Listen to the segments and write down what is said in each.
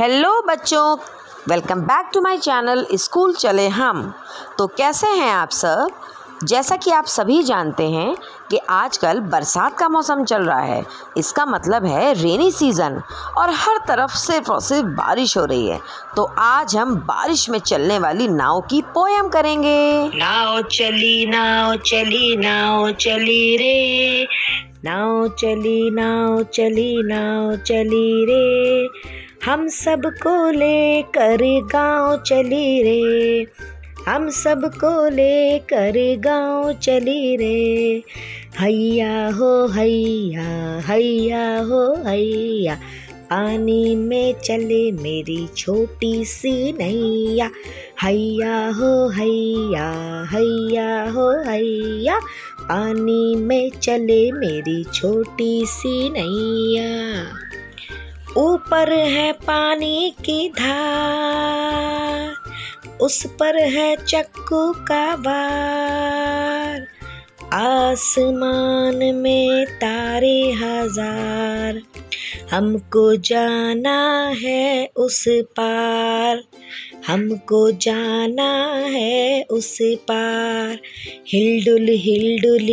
Hello बच्चों, welcome back to my channel, school चले हम। तो कैसे हैं आप सब? जैसा कि आप सभी जानते हैं कि आजकल बरसात का मौसम चल रहा है। इसका मतलब है रेनी सीज़न और हर तरफ़ सिर्फ़ और सिर्फ़ बारिश हो रही है। तो आज हम बारिश में चलने वाली नाव की पोयम करेंगे। नाव चली नाव चली नाव चली रे। नाव चली नाव चली नाव चली रे। हम सब सबको लेकर गाँव चली रे। हम सब सबको लेकर गाँव चली रे। हैया हो हैया हैया हो हैया, पानी में चले मेरी छोटी सी नैया। हैया हो हैया हैया हो हैया, पानी में चले मेरी छोटी सी नैया। ऊपर है पानी की धार, उस पर है चक्कू का बार आसमान में तारे हज़ार, हमको जाना है उस पार। हमको जाना है उस पार। हिलडुल हिलडुल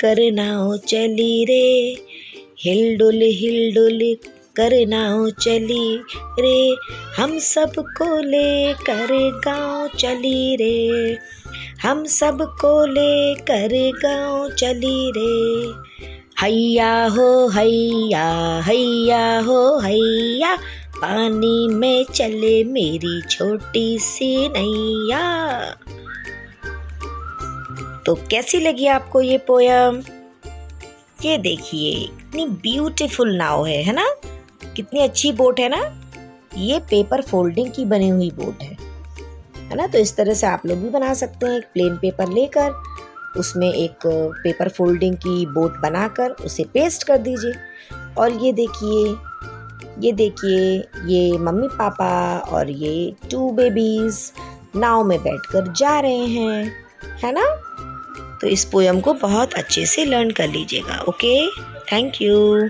करना चली रे, हिलडुल हिलडुल करना चली रे, हम सबको लेकर गाँव चली रे। हम सबको लेकर गाँव चली रे। हैया हो, हैया हैया हो, हैया, पानी में चले मेरी छोटी सी नैया। तो कैसी लगी आपको ये पोयम ये देखिए, इतनी ब्यूटीफुल नाव है है ना? कितनी अच्छी बोट है ना, ये पेपर फोल्डिंग की बनी हुई बोट है। है ना? तो इस तरह से आप लोग भी बना सकते हैं, एक प्लेन पेपर लेकर, उसमें एक पेपर फोल्डिंग की बोट बनाकर उसे पेस्ट कर दीजिए। और ये देखिए ये देखिए, ये मम्मी पापा और ये टू बेबीज़ नाव में बैठकर जा रहे हैं। है ना? तो इस पोयम को बहुत अच्छे से लर्न कर लीजिएगा ओके थैंक यू